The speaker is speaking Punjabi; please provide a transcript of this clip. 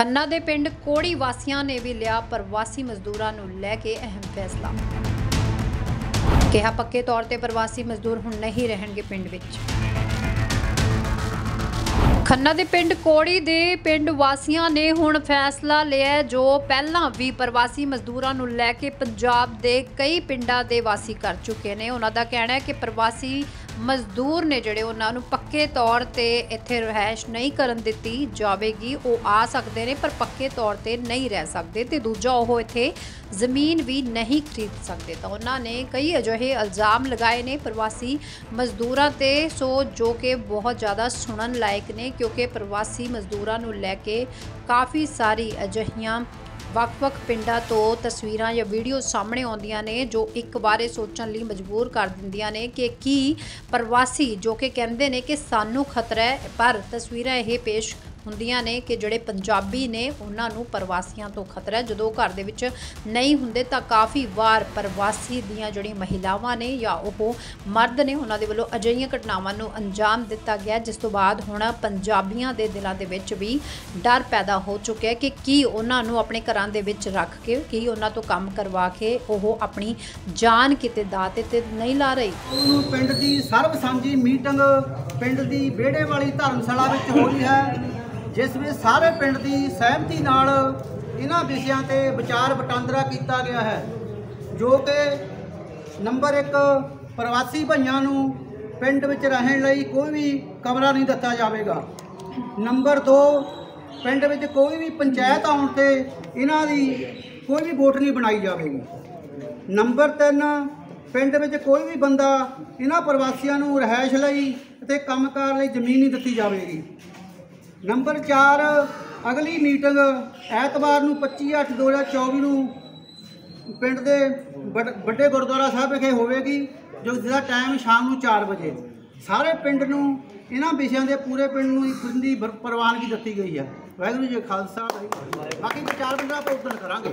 ਖੰਨਾ ਦੇ ਪਿੰਡ ਕੋੜੀ ਵਾਸੀਆਂ ਨੇ ਵੀ ਲਿਆ ਪ੍ਰਵਾਸੀ ਮਜ਼ਦੂਰਾਂ ਨੂੰ ਲੈ ਕੇ ਅਹਿਮ ਫੈਸਲਾ। ਕਿਹਾ ਪੱਕੇ ਤੌਰ ਤੇ ਪ੍ਰਵਾਸੀ ਮਜ਼ਦੂਰ ਹੁਣ ਨਹੀਂ ਰਹਿਣਗੇ ਪਿੰਡ ਵਿੱਚ। ਖੰਨਾ ਦੇ ਪਿੰਡ ਕੋੜੀ ਦੇ ਪਿੰਡ ਵਾਸੀਆਂ ਨੇ ਹੁਣ ਫੈਸਲਾ ਲਿਆ ਜੋ ਪਹਿਲਾਂ ਵੀ ਪ੍ਰਵਾਸੀ ਮਜ਼ਦੂਰਾਂ ਨੂੰ ਲੈ ਕੇ ਪੰਜਾਬ ਦੇ ਕਈ ਪਿੰਡਾਂ ਦੇ ਵਾਸੀ ਕਰ ਚੁੱਕੇ ਨੇ। ਉਹਨਾਂ ਦਾ ਕਹਿਣਾ ਹੈ ਕਿ ਪ੍ਰਵਾਸੀ ਮਜ਼ਦੂਰ ਨੇ ਜਿਹੜੇ ਉਹਨਾਂ ਨੂੰ ਪੱਕੇ ਤੌਰ ਤੇ ਇੱਥੇ ਰਹਿائش ਨਹੀਂ ਕਰਨ ਦਿੱਤੀ ਜਾਵੇਗੀ, ਉਹ ਆ ਸਕਦੇ ਨੇ, ਪਰ ਪੱਕੇ ਤੌਰ ਤੇ ਨਹੀਂ ਰਹਿ ਸਕਦੇ ਤੇ ਦੂਜਾ ਉਹ ਇੱਥੇ ਜ਼ਮੀਨ ਵੀ ਨਹੀਂ ਖਰੀਦ ਸਕਦੇ। ਤਾਂ ਉਹਨਾਂ ਨੇ ਕਈ ਅਜਿਹੇ ਇਲਜ਼ਾਮ ਲਗਾਏ ਨੇ, ਪ੍ਰਵਾਸੀ ਮਜ਼ਦੂਰਾਂ ਤੇ, ਸੋ ਜੋ ਕਿ ਬਹੁਤ ਜ਼ਿਆਦਾ ਸੁਣਨ ਲਾਇਕ ਨੇ, ਕਿਉਂਕਿ ਪ੍ਰਵਾਸੀ ਮਜ਼ਦੂਰਾਂ ਨੂੰ ਲੈ ਕੇ ਕਾਫੀ ਸਾਰੀ ਅਜਹੀਆਂ ਵੱਖ-ਵੱਖ ਪਿੰਡਾਂ ਤੋਂ ਤਸਵੀਰਾਂ ਜਾਂ ਵੀਡੀਓ ਸਾਹਮਣੇ ਆਉਂਦੀਆਂ ਨੇ, ਜੋ ਇੱਕ ਬਾਰੇ ਸੋਚਣ ਲਈ ਮਜਬੂਰ ਕਰ ਦਿੰਦੀਆਂ ਨੇ ਕਿ ਕੀ ਪ੍ਰਵਾਸੀ, ਜੋ ਕਿ ਕਹਿੰਦੇ ਨੇ ਕਿ ਸਾਨੂੰ ਖਤਰਾ ਹੈ, ਪਰ ਤਸਵੀਰਾਂ ਇਹ ਪੇਸ਼ ਹੁੰਦੀਆਂ ਨੇ ਕਿ ਜਿਹੜੇ ਪੰਜਾਬੀ ਨੇ ਉਹਨਾਂ ਨੂੰ ਪ੍ਰਵਾਸੀਆਂ ਤੋਂ ਖਤਰਾ ਜਦੋਂ ਉਹ ਘਰ ਦੇ ਵਿੱਚ ਨਹੀਂ ਹੁੰਦੇ ਤਾਂ ਕਾਫੀ ਵਾਰ ਪ੍ਰਵਾਸੀ ਦੀਆਂ ਜਿਹੜੀਆਂ ਮਹਿਲਾਵਾਂ ਨੇ ਜਾਂ ਉਹ ਮਰਦ ਨੇ, ਉਹਨਾਂ ਦੇ ਵੱਲੋਂ ਅਜਿਹੀਆਂ ਘਟਨਾਵਾਂ ਨੂੰ ਅੰਜਾਮ ਦਿੱਤਾ ਗਿਆ ਜਿਸ ਤੋਂ ਬਾਅਦ ਹੁਣ ਪੰਜਾਬੀਆਂ ਦੇ ਦਿਲਾਂ ਦੇ ਵਿੱਚ ਵੀ ਡਰ ਪੈਦਾ ਹੋ ਚੁੱਕਿਆ ਕਿ ਕੀ ਉਹਨਾਂ ਨੂੰ ਆਪਣੇ ਘਰਾਂ ਦੇ ਵਿੱਚ ਰੱਖ ਕੇ, ਕੀ ਉਹਨਾਂ ਤੋਂ ਕੰਮ ਕਰਵਾ ਕੇ ਉਹ ਆਪਣੀ ਜਾਨ ਕਿਤੇ ਦਾਤੇ ਤੇ ਨਹੀਂ ਲਾ ਰਹੀ। ਨੂੰ ਪਿੰਡ ਦੀ ਸਰਬ ਸਾਂਝੀ ਮੀਟਿੰਗ ਪਿੰਡ ਦੀ ਵਿਹੜੇ ਵਾਲੀ ਧਰਮਸ਼ਾਲਾ ਵਿੱਚ ਹੋਈ ਹੈ। ਜਿਸ ਵਿੱਚ ਸਾਰੇ ਪਿੰਡ ਦੀ ਸਹਿਮਤੀ ਨਾਲ ਇਹਨਾਂ ਵਿਸ਼ਿਆਂ ਤੇ ਵਿਚਾਰ ਵਟਾਂਦਰਾ ਕੀਤਾ ਗਿਆ ਹੈ, ਜੋ ਕਿ ਨੰਬਰ 1 ਪ੍ਰਵਾਸੀ ਭਈਆਂ ਨੂੰ ਪਿੰਡ ਵਿੱਚ ਰਹਿਣ ਲਈ ਕੋਈ ਵੀ ਕਮਰਾ ਨਹੀਂ ਦਿੱਤਾ ਜਾਵੇਗਾ। ਨੰਬਰ 2 ਪਿੰਡ ਵਿੱਚ ਕੋਈ ਵੀ ਪੰਚਾਇਤ ਆਉਣ ਤੇ ਇਹਨਾਂ ਦੀ ਕੋਈ ਵੀ ਵੋਟ ਨਹੀਂ ਬਣਾਈ ਜਾਵੇਗੀ। ਨੰਬਰ 3 ਪਿੰਡ ਵਿੱਚ ਕੋਈ ਵੀ ਬੰਦਾ ਇਹਨਾਂ ਪ੍ਰਵਾਸੀਆਂ ਨੂੰ ਰਹਿائش ਲਈ ਅਤੇ ਕੰਮਕਾਰ ਲਈ ਜ਼ਮੀਨ ਨਹੀਂ ਦਿੱਤੀ ਜਾਵੇਗੀ। ਨੰਬਰ 4 ਅਗਲੀ ਮੀਟਿੰਗ ਐਤਵਾਰ ਨੂੰ 25/8/2024 ਨੂੰ ਪਿੰਡ ਦੇ ਵੱਡ- ਵੱਡੇ ਗੁਰਦੁਆਰਾ ਸਾਹਿਬ ਵਿਖੇ ਹੋਵੇਗੀ, ਜੋ ਜਿਹਦਾ ਟਾਈਮ ਸ਼ਾਮ ਨੂੰ 4 ਵਜੇ। ਸਾਰੇ ਪਿੰਡ ਨੂੰ, ਇਹਨਾਂ ਵਿਸ਼ਿਆਂ ਦੇ ਪੂਰੇ ਪਿੰਡ ਨੂੰ ਫਿਰਨ ਦੀ ਪ੍ਰਵਾਨਗੀ ਦਿੱਤੀ ਗਈ ਹੈ। ਵਾਹਿਗੁਰੂ ਜੀ ਖਾਲਸਾ ਬਾਕੀ ਵਿਚਾਰ ਵਟਾਂਦਰਾ ਆਪਾਂ ਉਦੋਂ ਕਰਾਂਗੇ।